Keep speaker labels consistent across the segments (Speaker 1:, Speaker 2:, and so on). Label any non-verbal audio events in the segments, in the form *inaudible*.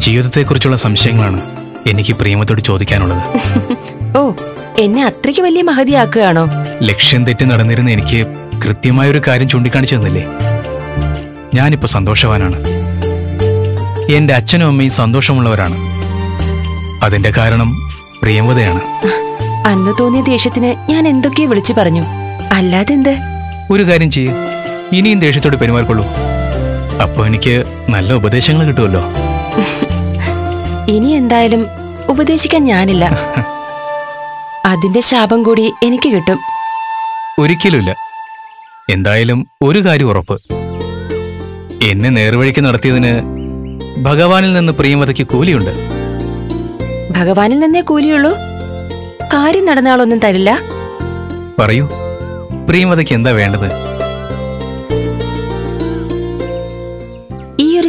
Speaker 1: ജീവിതത്തെക്കുറിച്ചുള്ള സംശയങ്ങളാണ് എനിക്ക് പ്രിയമത്തോട് ചോദിക്കാനുള്ളത്. *laughs*
Speaker 2: ഓ എന്നെ അത്രയ്ക്ക് വലിയ മഹതിയാക്കുകയാണോ?
Speaker 1: ലക്ഷ്യം തെറ്റി നടന്നിരുന്ന എനിക്ക് കൃത്യമായ ഒരു കാര്യം ചൂണ്ടിക്കാണിച്ചു തന്നില്ലേ? ഞാനിപ്പോ സന്തോഷവാനാണ്. എന്റെ അച്ഛനും അമ്മയും സന്തോഷമുള്ളവരാണ്. അതിന്റെ കാരണം പ്രിയമതയാണ് *laughs*
Speaker 2: അന്ന് തോന്നിയ ദേഷ്യത്തിന് ഞാൻ എന്തൊക്കെയോ വിളിച്ചു പറഞ്ഞു. അല്ലാതെ എന്ത്
Speaker 1: ഒരു കാര്യം ചെയ്യും. ഇനിയും ദേഷ്യത്തോട് പെരുമാറിക്കൊള്ളൂ. അപ്പൊ എനിക്ക് നല്ല ഉപദേശങ്ങൾ കിട്ടുമല്ലോ.
Speaker 2: ഇനി എന്തായാലും ഉപദേശിക്കാൻ ഞാനില്ല. അതിന്റെ ശാപം കൂടി എനിക്ക് കിട്ടും.
Speaker 1: ഒരിക്കലുമില്ല. എന്തായാലും ഒരു കാര്യം ഉറപ്പ്. എന്നെ നേർവഴിക്ക് നടത്തിയതിന് ഭഗവാനിൽ നിന്ന് പ്രിയമതയ്ക്ക് കൂലിയുണ്ട്.
Speaker 2: ഭഗവാനിൽ നിന്നേ കൂലിയുള്ളൂ. കാര്യം നടന്നാളൊന്നും തരില്ല.
Speaker 1: പറയൂ. പ്രിയമതയ്ക്ക് എന്താ വേണ്ടത്?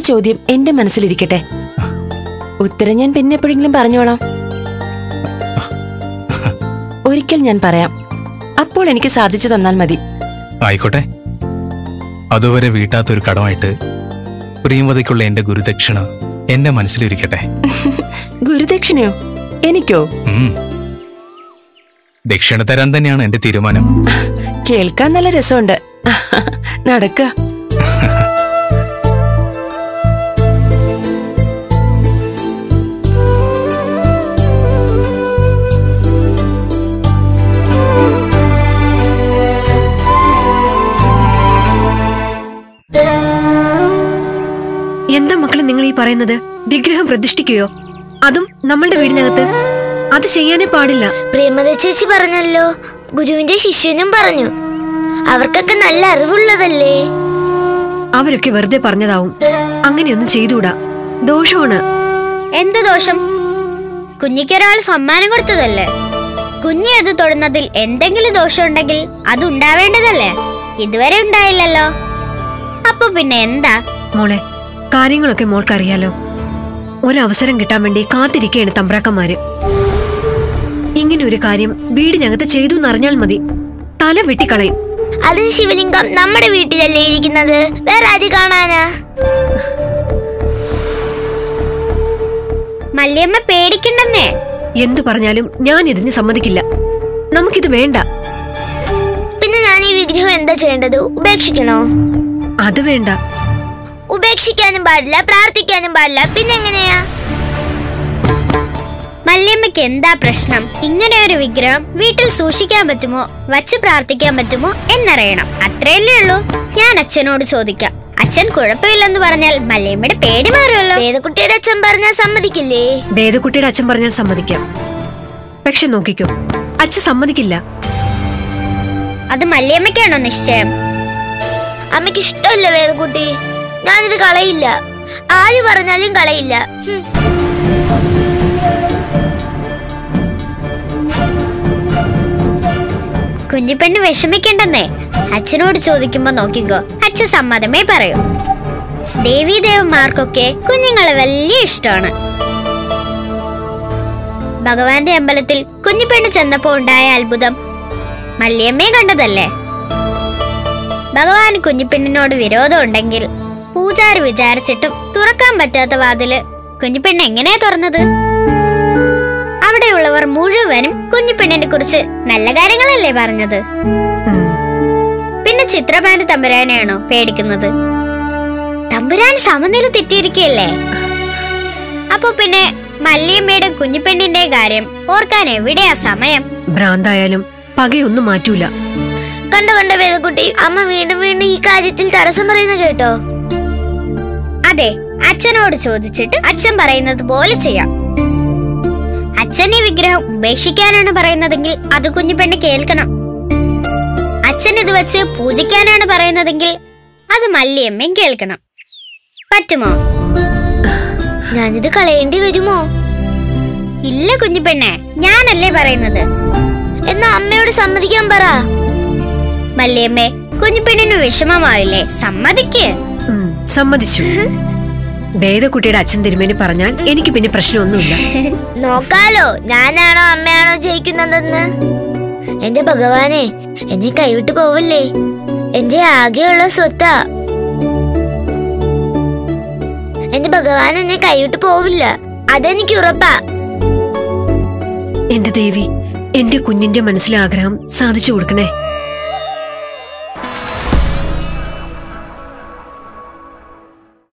Speaker 2: ചോദ്യം എന്റെ മനസ്സിലിരിക്കട്ടെ? ഉത്തരം ഞാൻ പിന്നെ എപ്പോഴെങ്കിലും പറഞ്ഞോളാം. ഒരിക്കൽ ഞാൻ പറയാം. അപ്പോൾ എനിക്ക് സാധിച്ചു തന്നാൽ മതി.
Speaker 1: ആയിക്കോട്ടെ. അതുവരെ വീട്ടാത്തൊരു കടമായിട്ട് പ്രിയമതയ്ക്കുള്ള എന്റെ ഗുരുദക്ഷിണ എന്റെ മനസ്സിലിരിക്കട്ടെ.
Speaker 2: ഗുരുദക്ഷിണയോ? എനിക്കോ?
Speaker 1: ദക്ഷിണ തരാൻ തന്നെയാണ് എന്റെ തീരുമാനം.
Speaker 2: കേൾക്കാൻ നല്ല രസമുണ്ട്. നടക്ക.
Speaker 3: എന്താ മക്കളെ നിങ്ങൾ ഈ പറയുന്നത് വിഗ്രഹം പ്രതിഷ്ഠിക്കുകയോ? അതും നമ്മളുടെ വീടിനകത്ത്? അത് ചെയ്യാനേ പാടില്ല.
Speaker 4: പ്രേമത ചേച്ചി പറഞ്ഞല്ലോ. ഗുരുവിന്റെ ശിഷ്യനും പറഞ്ഞു. അവർക്കൊക്കെ നല്ല അറിവുള്ളതല്ലേ?
Speaker 3: അവരൊക്കെ വെറുതെ പറഞ്ഞതാവും. അങ്ങനെയൊന്നും ചെയ്തുകൂടാ. ദോഷമാണ്.
Speaker 4: എന്ത് ദോഷം? കുഞ്ഞിക്കൊരാൾ സമ്മാനം കൊടുത്തതല്ലേ? കുഞ്ഞി അത് തൊടുന്നതിൽ എന്തെങ്കിലും ദോഷമുണ്ടെങ്കിൽ അത് ഉണ്ടാവേണ്ടതല്ലേ? ഇതുവരെ ഉണ്ടായില്ലല്ലോ. അപ്പൊ പിന്നെ എന്താ?
Speaker 3: മോളെ കാര്യങ്ങളൊക്കെ മോൾക്കറിയാലോ. ഒരവസരം കിട്ടാൻ വേണ്ടി കാത്തിരിക്കുകയാണ് തമ്പ്രാക്കന്മാര്. ഇങ്ങനെ ഒരു കാര്യം വീടിനകത്ത് ചെയ്തു എന്നറിഞ്ഞാൽ മതി. തല വെട്ടിക്കളയും.
Speaker 4: അത് ശിവലിംഗം നമ്മുടെ വീട്ടിലല്ലേ ഇരിക്കുന്നത്? വേറെ അരി കാണാനാ? മല്ലിയമ്മ പേടിക്കണ്ടെന്നേ.
Speaker 3: എന്തു പറഞ്ഞാലും ഞാൻ ഇതിന് സമ്മതിക്കില്ല. നമുക്കിത് വേണ്ട.
Speaker 4: പിന്നെ ഞാൻ ഈ വിഗ്രഹം എന്താ ചെയ്യേണ്ടത്? ഉപേക്ഷിക്കണോ?
Speaker 3: അത് വേണ്ട.
Speaker 4: ഉപേക്ഷിക്കാനും പാടില്ല പ്രാർത്ഥിക്കാനും പാടില്ല. പിന്നെ എങ്ങനെയാ? മല്യമ്മയ്ക്ക് എന്താ പ്രശ്നം? ഇങ്ങനെ ഒരു വിഗ്രഹം വീട്ടിൽ സൂക്ഷിക്കാൻ പറ്റുമോ? വച്ച് പ്രാർത്ഥിക്കാൻ പറ്റുമോ? എന്നറിയണം. അത്രയല്ലേ ഉള്ളൂ. ഞാൻ അച്ഛനോട് ചോദിക്കാം. അച്ഛൻ കുഴപ്പമില്ലെന്ന് പറഞ്ഞാൽ മല്യമ്മയുടെ പേടി മാറുമല്ലോ. വേദക്കുട്ടിയുടെ അച്ഛൻ പറഞ്ഞാൽ സമ്മതിക്കില്ലേ?
Speaker 3: ഭേദക്കുട്ടിയുടെ അച്ഛൻ പറഞ്ഞാൽ സമ്മതിക്കാം. പക്ഷെ നോക്കിക്കോ അച്ഛൻ സമ്മതിക്കില്ല.
Speaker 4: അത് മല്യമ്മയ്ക്കാണോ നിശ്ചയം? അമ്മയ്ക്ക് ഇഷ്ടമല്ല വേദക്കുട്ടി ഞാനിത് കളയില്ല. ആര് പറഞ്ഞാലും കളയില്ല. കുഞ്ഞിപ്പെണ്ണ് വിഷമിക്കണ്ടെന്നേ. അച്ഛനോട് ചോദിക്കുമ്പോ നോക്കിക്കോ. അച്ഛൻ സമ്മതമേ പറയൂ. ദേവീദേവന്മാർക്കൊക്കെ കുഞ്ഞുങ്ങളെ വലിയ ഇഷ്ടമാണ്. ഭഗവാന്റെ അമ്പലത്തിൽ കുഞ്ഞിപ്പെണ്ണ് ചെന്നപ്പോ ഉണ്ടായ അത്ഭുതം മല്ലിയമ്മയെ കണ്ടതല്ലേ? ഭഗവാൻ കുഞ്ഞിപ്പെണ്ണിനോട് വിരോധം ഉണ്ടെങ്കിൽ പൂജാരി വിചാരിച്ചിട്ടും തുറക്കാൻ പറ്റാത്ത വാതിൽ കുഞ്ഞിപ്പെണ്ണ് എങ്ങനെയാ തുറന്നത്? അവിടെയുള്ളവർ മുഴുവനും കുഞ്ഞിപ്പെണ്ണിനെ കുറിച്ച് നല്ല കാര്യങ്ങളല്ലേ പറഞ്ഞത്? പിന്നെ ചിത്രപാന തമ്പുരാനെയാണോ പേടിക്കുന്നത്? തമ്പുരാൻ സമനില തെറ്റിയിരിക്കല്ലേ അപ്പൊ പിന്നെ മല്ലിയമ്മയുടെ കുഞ്ഞിപ്പെണ്ണിന്റെ കാര്യം ഓർക്കാൻ എവിടെയാ സമയം?
Speaker 3: ഭ്രാന്തായാലും പകയൊന്നും മാറ്റൂല.
Speaker 4: കണ്ടു കണ്ട വേദക്കുട്ടി അമ്മ വീണ്ടും വീണ്ടും ഈ കാര്യത്തിൽ തടസ്സം പറയുന്ന കേട്ടോ. അതെ അച്ഛനോട് ചോദിച്ചിട്ട് അച്ഛൻ പറയുന്നത് പോലെ ചെയ്യാം. അച്ഛൻ ഈ വിഗ്രഹം ഉപേക്ഷിക്കാനാണ് പറയുന്നതെങ്കിൽ അത് കുഞ്ഞു പെണ്ണ് കേൾക്കണം. അച്ഛൻ ഇത് വെച്ച് പൂജിക്കാനാണ് പറയുന്നതെങ്കിൽ അത് മല്ലിയമ്മയും കേൾക്കണം. പറ്റുമോ? ഞാനിത് കളയേണ്ടി വരുമോ? ഇല്ല കുഞ്ഞു പെണ്ണെ ഞാനല്ലേ പറയുന്നത്. എന്നാ അമ്മയോട് സമ്മതിക്കാൻ പറ. മല്ലിയമ്മേ കുഞ്ഞു പെണ്ണിന് വിഷമമാവില്ലേ? സമ്മതിക്ക്.
Speaker 3: സമ്മതിച്ചു. *laughs* വേദക്കുട്ടിയുടെ അച്ഛൻ തിരുമേനി പറഞ്ഞാൽ എനിക്ക് പിന്നെ പ്രശ്നമൊന്നുമില്ല. *laughs*
Speaker 4: നോക്കാലോ. ഞാനാണോ അമ്മയാണോ ജയിക്കുന്നതെന്ന്? എന്റെ ഭഗവാനെ എന്നെ കൈവിട്ട് പോവില്ലേ? എന്റെ ആകെയുള്ള സ്വത്താ.
Speaker 5: എന്റെ ഭഗവാൻ എന്നെ കൈവിട്ട് പോവില്ല. അതെനിക്ക് ഉറപ്പാ.
Speaker 3: എന്റെ ദേവി എന്റെ കുഞ്ഞിന്റെ മനസ്സിലെ ആഗ്രഹം സാധിച്ചു കൊടുക്കണേ.